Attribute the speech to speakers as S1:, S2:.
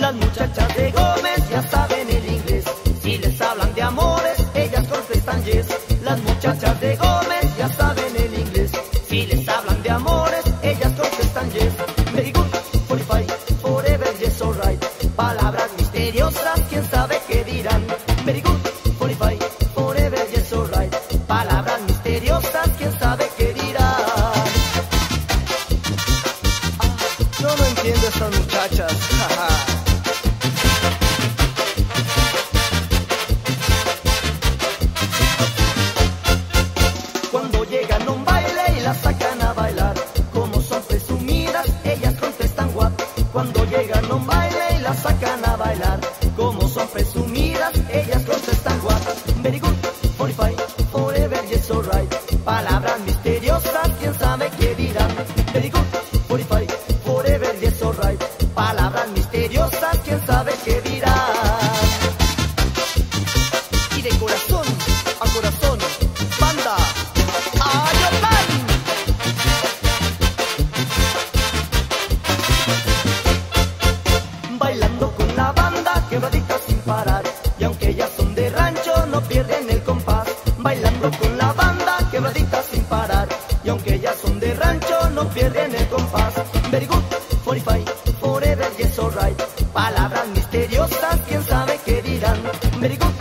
S1: Las muchachas de Gómez ya saben el inglés. Si les hablan de amores, ellas contestan yes. Las muchachas de Gómez ya saben el inglés. Si les hablan de amores, ellas contestan yes. Very good, qualify, forever yes, alright. Palabras misteriosas, quién sabe qué dirán. Very good, qualify, forever yes, alright. Palabras misteriosas, quién sabe qué dirán. Ah, yo no entiendo a estas muchachas. pegan un baile y las sacan a bailar. Como son presumidas, ellas Y aunque ya son de rancho, no pierden el compás. Bailando con la banda, quebradita sin parar. Y aunque ya son de rancho, no pierden el compás. Very good, 45, forever, yes, alright. Palabras misteriosas, quién sabe qué dirán. Very good.